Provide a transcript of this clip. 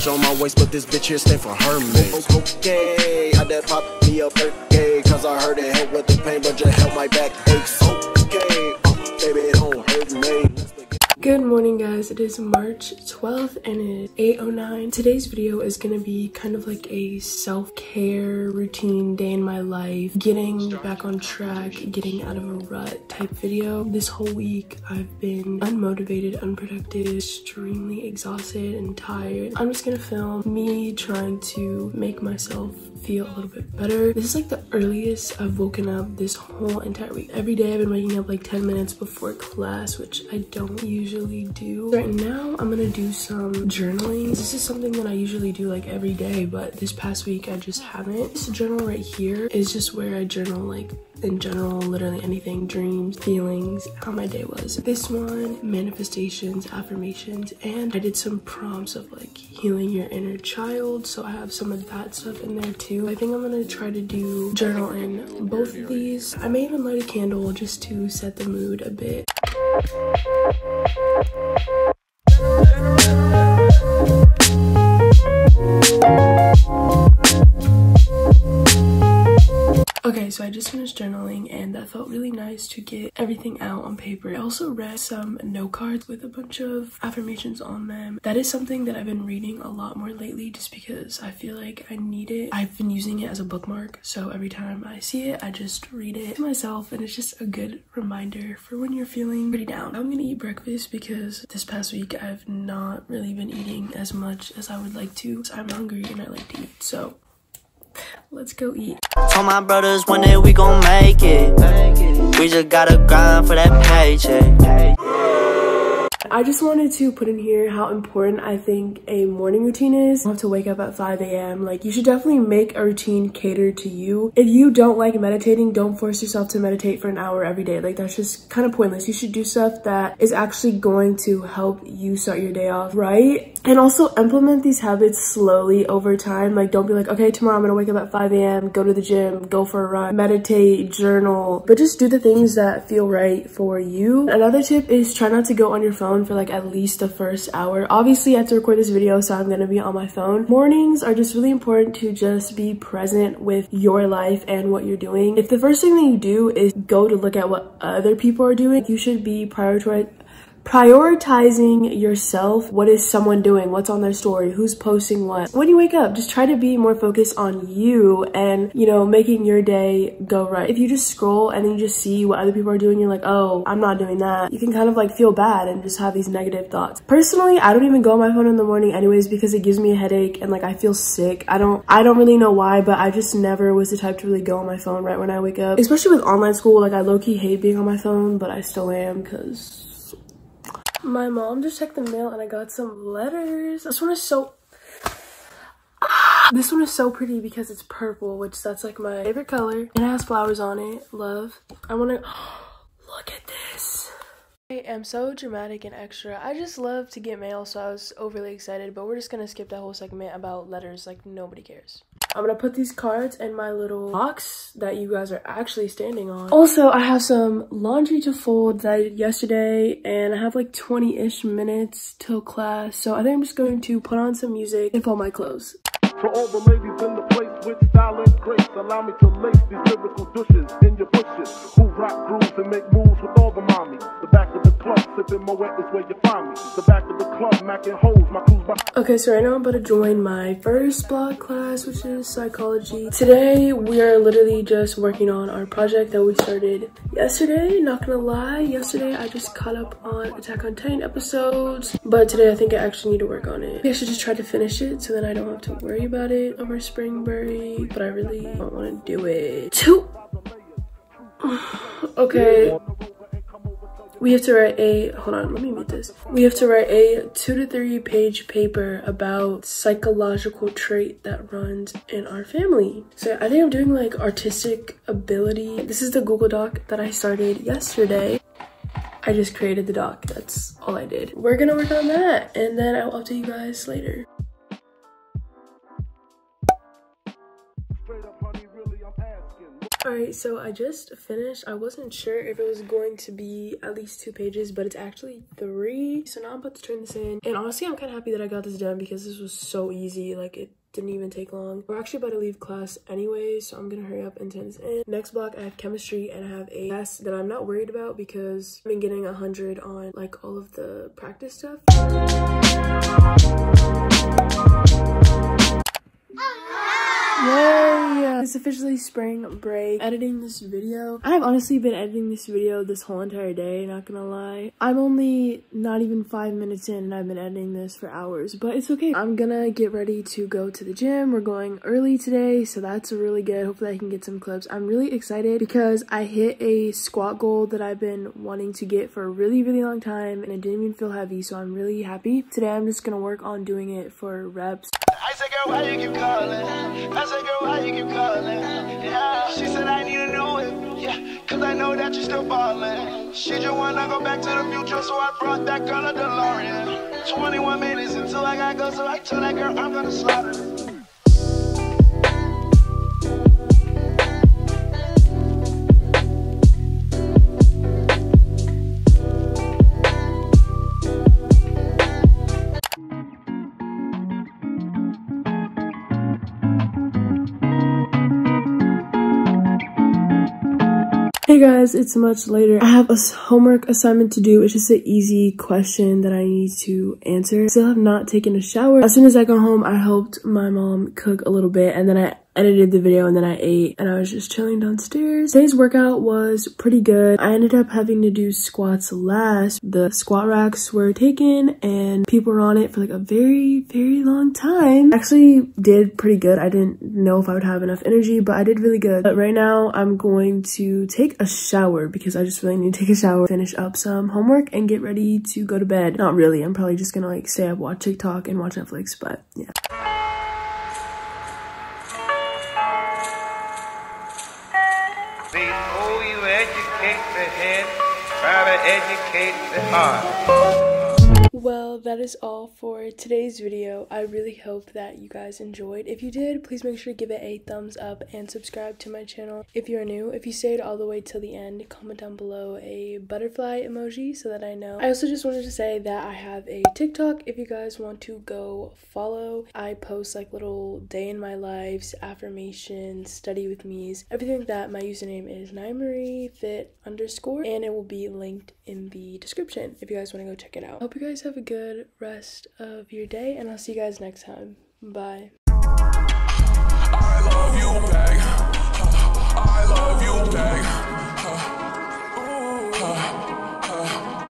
H on my waist, but this bitch here stand for Hermes. Oh, okay, I done pop me a birthday, eh, cause I heard it help with the pain, but just help my back aches. Good morning guys, it is March 12th and it is 8.09. Today's video is going to be kind of like a self-care routine day in my life, getting back on track, getting out of a rut type video. This whole week I've been unmotivated, unproductive, extremely exhausted and tired. I'm just going to film me trying to make myself feel a little bit better. This is like the earliest I've woken up this whole entire week. Every day I've been waking up like 10 minutes before class, which I don't usually do. Right now I'm gonna do some journaling. This is something that I usually do like every day, but this past week I just haven't. This journal right here is just where I journal like in general, literally anything, dreams, feelings, how my day was. This one, manifestations, affirmations, and I did some prompts of like healing your inner child. So I have some of that stuff in there too. I think I'm gonna try to do journal in both of these. I may even light a candle just to set the mood a bit. Thank you. Okay, so I just finished journaling and that felt really nice to get everything out on paper. I also read some note cards with a bunch of affirmations on them. That is something that I've been reading a lot more lately just because I feel like I need it. I've been using it as a bookmark, so every time I see it, I just read it to myself and it's just a good reminder for when you're feeling pretty down. I'm gonna eat breakfast because this past week I've not really been eating as much as I would like to. I'm hungry and I like to eat, so Let's go eat. Told my brothers one day we gon' make it. We just gotta grind for that paycheck. I just wanted to put in here how important I think a morning routine is. You have to wake up at 5 a.m. Like you should definitely make a routine cater to you. If you don't like meditating, don't force yourself to meditate for an hour every day. Like that's just kind of pointless. You should do stuff that is actually going to help you start your day off right. And also implement these habits slowly over time. Like don't be like, okay, tomorrow I'm gonna wake up at 5 a.m., go to the gym, go for a run, meditate, journal, but just do the things that feel right for you. Another tip is try not to go on your phone phone for like at least the first hour. Obviously, I have to record this video, so I'm gonna be on my phone. Mornings are just really important to just be present with your life and what you're doing. If the first thing that you do is go to look at what other people are doing, you should be prioritizing prioritizing yourself what is someone doing what's on their story who's posting what. When you wake up just try to be more focused on you and you know making your day go right. If you just scroll and then you just see what other people are doing you're like oh i'm not doing that. You can kind of like feel bad and just have these negative thoughts. Personally i don't even go on my phone in the morning anyways because it gives me a headache and like i feel sick. I don't i don't really know why but i just never was the type to really go on my phone right when i wake up. Especially with online school like i low-key hate being on my phone but i still am because my mom just checked the mail and I got some letters. This one is so... Ah, this one is so pretty because it's purple, which that's like my favorite color. And it has flowers on it. Love. I want to... Look at this. I am so dramatic and extra. I just love to get mail, so I was overly excited. But we're just going to skip that whole segment about letters like nobody cares. I'm gonna put these cards in my little box that you guys are actually standing on. Also, I have some laundry to fold that I did yesterday and I have like 20-ish minutes till class. So I think I'm just going to put on some music and fold my clothes. For all the ladies in the place with style and grace, allow me to lace these lyrical douches in your bushes who rock grooves and make moves Okay, so right now I'm about to join my first block class, which is psychology. Today, we are literally just working on our project that we started yesterday. Not gonna lie, yesterday I just caught up on Attack on Titan episodes, but today I think I actually need to work on it. I should just try to finish it so then I don't have to worry about it over spring break, but I really don't want to do it. Two. okay. We have to write a, hold on, let me mute this. We have to write a two to three page paper about psychological trait that runs in our family. So I think I'm doing like artistic ability. This is the Google Doc that I started yesterday. I just created the doc, that's all I did. We're gonna work on that and then I'll update you guys later. Alright, so I just finished. I wasn't sure if it was going to be at least two pages, but it's actually three. So now I'm about to turn this in. And honestly, I'm kind of happy that I got this done because this was so easy. Like, it didn't even take long. We're actually about to leave class anyway, so I'm gonna hurry up and turn this in. Next block, I have chemistry and I have a test that I'm not worried about because I've been getting a 100 on like all of the practice stuff. Yay! It's officially spring break. Editing this video. I've honestly been editing this video this whole entire day, not gonna lie. I'm only not even five minutes in and I've been editing this for hours, but it's okay. I'm gonna get ready to go to the gym. We're going early today, so that's really good. Hopefully I can get some clips. I'm really excited because I hit a squat goal that I've been wanting to get for a really, really long time and it didn't even feel heavy, so I'm really happy. Today I'm just gonna work on doing it for reps. I said, girl, why you keep calling? I said, girl, why you keep calling? Yeah. She said, I need to know it. Yeah, cause I know that you're still falling. She just wanna go back to the future, so I brought that girl a DeLorean. 21 minutes until I gotta go, so I told that girl I'm gonna slaughter. Hey guys, it's much later. I have a homework assignment to do. It's just an easy question that I need to answer. Still have not taken a shower. As soon as I got home, I helped my mom cook a little bit and then I edited the video and then I ate and I was just chilling downstairs. Today's workout was pretty good. I ended up having to do squats last. The squat racks were taken and people were on it for like a very, very long time. Actually did pretty good. I didn't know if I would have enough energy, but I did really good. But right now I'm going to take a shower because I just really need to take a shower, finish up some homework and get ready to go to bed. Not really. I'm probably just gonna like stay up, watch TikTok and watch Netflix, but yeah. Try to educate the heart. Well, that is all for today's video. I really hope that you guys enjoyed. If you did, please make sure to give it a thumbs up and subscribe to my channel if you're new. If you stayed all the way till the end, comment down below a butterfly emoji so that I know. I also just wanted to say that I have a TikTok if you guys want to go follow. I post like little day in my lives, affirmations, study with me's, everything like that. My username is nyamariefit underscore and it will be linked in the description if you guys want to go check it out. Hope you guys have a good rest of your day, and I'll see you guys next time. Bye. I love you, I love you,